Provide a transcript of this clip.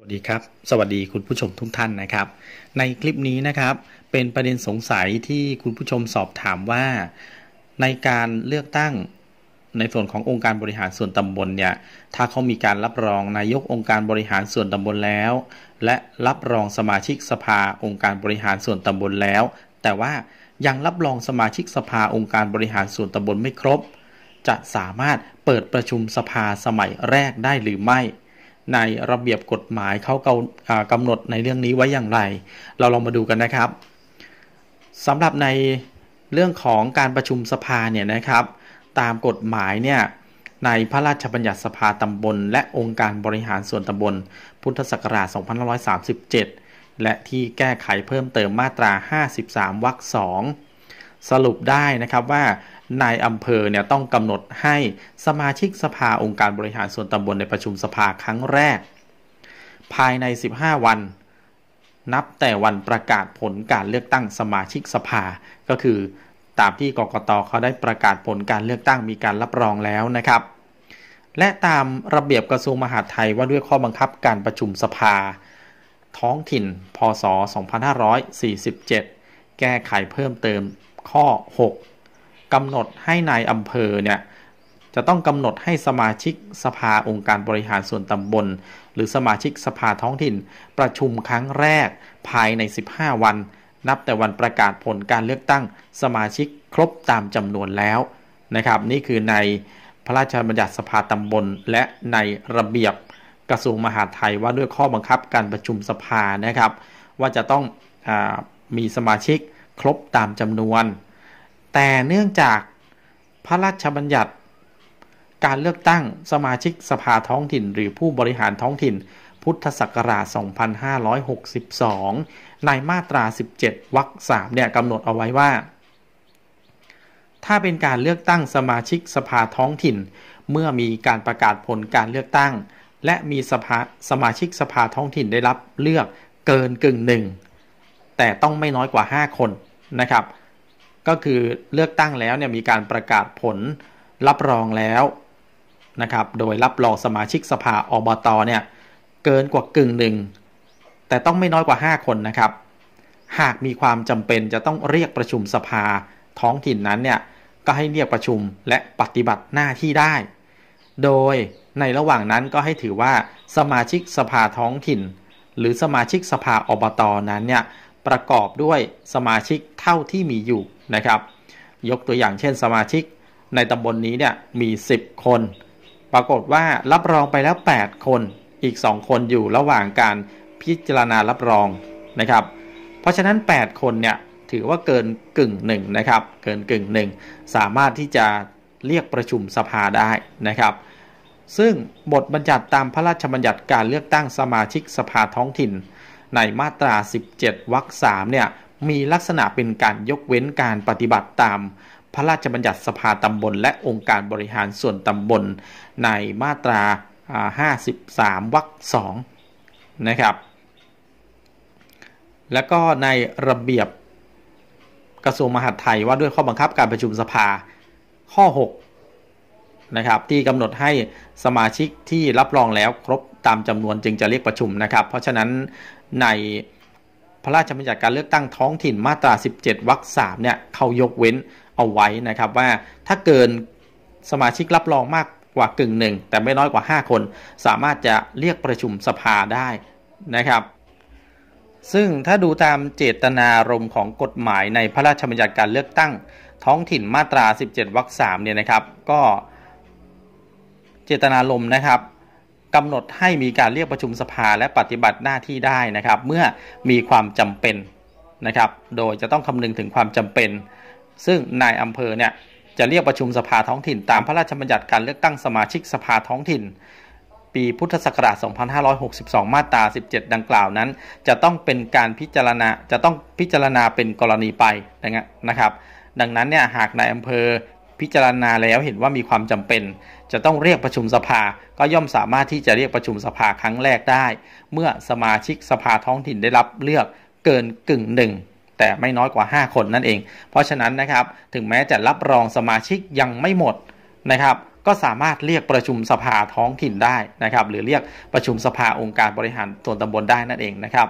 สวัสดีครับ สวัสดีคุณผู้ชมทุกท่านนะครับ ในคลิปนี้นะครับ เป็นประเด็นสงสัยที่คุณผู้ชมสอบถามว่า ในการเลือกตั้งในส่วนขององค์การบริหารส่วนตำบลเนี่ย ถ้าเขามีการรับรองนายกองค์การบริหารส่วนตำบลแล้ว และรับรองสมาชิกสภาองค์การบริหารส่วนตำบลแล้ว แต่ว่ายังรับรองสมาชิกสภาองค์การบริหารส่วนตำบลไม่ครบ จะสามารถเปิดประชุมสภาสมัยแรกได้หรือไม่ ในระเบียบกฎหมายเขากำหนดในเรื่องนี้ไว้อย่างไร เราลองมาดูกันนะครับสำหรับในเรื่องของการประชุมสภาเนี่ยนะครับ ตามกฎหมายเนี่ยในพระราชบัญญัติสภาตำบล และองค์การบริหารส่วนตำบล พุทธศักราช 2537 และที่แก้ไขเพิ่มเติมมาตรา 53 วรรค 2 สรุปได้นะครับว่า นายอำเภอเนี่ยต้องกำหนดให้สมาชิกสภาองค์การบริหารส่วนตำบลในประชุมสภาครั้งแรก ภายใน 15 วัน นับแต่วันประกาศผลการเลือกตั้งสมาชิกสภา ก็คือตามที่กกตเขาได้ประกาศผลการเลือกตั้งมีการรับรองแล้วนะครับ และตามระเบียบกระทรวงมหาดไทยว่าด้วยข้อบังคับการประชุมสภา ท้องถิ่น พศ 2547 แก้ไขเพิ่มเติมข้อ 6 กำหนดให้ในายอำเภอเนี่ยจะต้องกำหนดให้สมาชิกสภาองค์การบริหารส่วนตำบล หรือสมาชิกสภาท้องถิ่น ประชุมครั้งแรกภายใน 15 วัน นับแต่วันประกาศผลการเลือกตั้งสมาชิกครบตามจำนวนแล้วนะครับ นี่คือในพระราชบัญญัติสภาตำบล และในระเบียบกระทรวงมหาดไทยว่าด้วยข้อบังคับการประชุมสภานะครับ ว่าจะต้องอมีสมาชิกครบตามจำนวน แต่เนื่องจากพระราชบัญญัติ การเลือกตั้งสมาชิกสภาท้องถิ่น หรือผู้บริหารท้องถิ่น พุทธศักราช 2562 ในมาตรา 17 วรรค3เนี่ยกำหนดเอาไว้ว่า ถ้าเป็นการเลือกตั้งสมาชิกสภาท้องถิ่น เมื่อมีการประกาศผลการเลือกตั้ง และมีสภาสมาชิกสภาท้องถิ่นได้รับเลือกเกินกึ่งหนึ่งแต่ต้องไม่น้อยกว่า 5 คนนะครับ ก็คือเลือกตั้งแล้วเนี่ยมีการประกาศผลรับรองแล้วนะครับ โดยรับรองสมาชิกสภาอบตเนี่ยเกินกว่ากึ่งหนึ่งแต่ต้องไม่น้อยกว่า 5 คนนะครับ หากมีความจำเป็นจะต้องเรียกประชุมสภาท้องถิ่นนั้นเนี่ยก็ให้เรียกประชุมและปฏิบัติหน้าที่ได้ โดยในระหว่างนั้นก็ให้ถือว่าสมาชิกสภาท้องถิ่น หรือสมาชิกสภาอบตนั้นเนี่ย ประกอบด้วยสมาชิกเท่าที่มีอยู่นะครับ ยกตัวอย่างเช่นสมาชิกในตำบลนนี้เนี่ยมี 10 คน ปรากฏว่ารับรองไปแล้ว 8 คน อีก 2 คนอยู่ระหว่างการพิจารณารับรองนะครับ เพราะฉะนั้น 8 คนเนี่ยถือว่าเกินกึ่งหนึ่งนะครับ เกินกึ่งหนึ่งสามารถที่จะเรียกประชุมสภาได้นะครับ ซึ่งบทบัญญัติตามพระราชบัญญัติการเลือกตั้งสมาชิกสภาท้องถิ่น ในมาตรา 17 วรรค3เนี่ยมีลักษณะเป็นการยกเว้นการปฏิบัติตาม พระราชบัญญัติสภาตำบล และองค์การบริหารส่วนตำบล ในมาตรา 53 วรรค2นะครับ แล้วก็ในระเบียบกระทรวงมหาดไทยว่าด้วยข้อบังคับการประชุมสภาข้อ 6 นะครับที่กำหนดให้สมาชิกที่รับรองแล้วครบตามจำนวนจึงจะเรียกประชุมนะครับ เพราะฉะนั้น ในพระราชบัญญัติการเลือกตั้งท้องถิ่นมาตรา 17วรรค3เนี่ยเขายกเว้นเอาไว้นะครับว่าถ้าเกินสมาชิกรับรองมากกว่ากึ่งหนึ่งแต่ไม่น้อยกว่า 5 คน สามารถจะเรียกประชุมสภาได้นะครับ ซึ่งถ้าดูตามเจตนารมณ์ของกฎหมายในพระราชบัญญัติการเลือกตั้งท้องถิ่นมาตรา 17วรรค3เนี่ยนะครับ ก็เจตนารมณ์นะครับ กำหนดให้มีการเรียกประชุมสภาและปฏิบัติหน้าที่ได้นะครับ เมื่อมีความจำเป็นนะครับ โดยจะต้องคำนึงถึงความจำเป็น ซึ่งนายอำเภอเนี่ยจะเรียกประชุมสภาท้องถิ่น ตามพระราชบัญญัติการเลือกตั้งสมาชิกสภาท้องถิ่น ปีพุทธศักราช 2562 มาตรา 17 ดังกล่าวนั้น จะต้องเป็นการพิจารณาจะต้องพิจารณาเป็นกรณีไปนะครับ ดังนั้นเนี่ยหากนายอำเภอ พิจารณาแล้วเห็นว่ามีความจำเป็น จะต้องเรียกประชุมสภา ก็ย่อมสามารถที่จะเรียกประชุมสภาครั้งแรกได้ เมื่อสมาชิกสภาท้องถิ่นได้รับเลือกเกินกึ่งหนึ่งแต่ไม่น้อยกว่า 5 คนนั่นเอง เพราะฉะนั้นนะครับถึงแม้จะรับรองสมาชิกยังไม่หมดนะครับ ก็สามารถเรียกประชุมสภาท้องถิ่นได้นะครับ หรือเรียกประชุมสภาองค์การบริหารส่วนตำบลได้นั่นเองนะครับ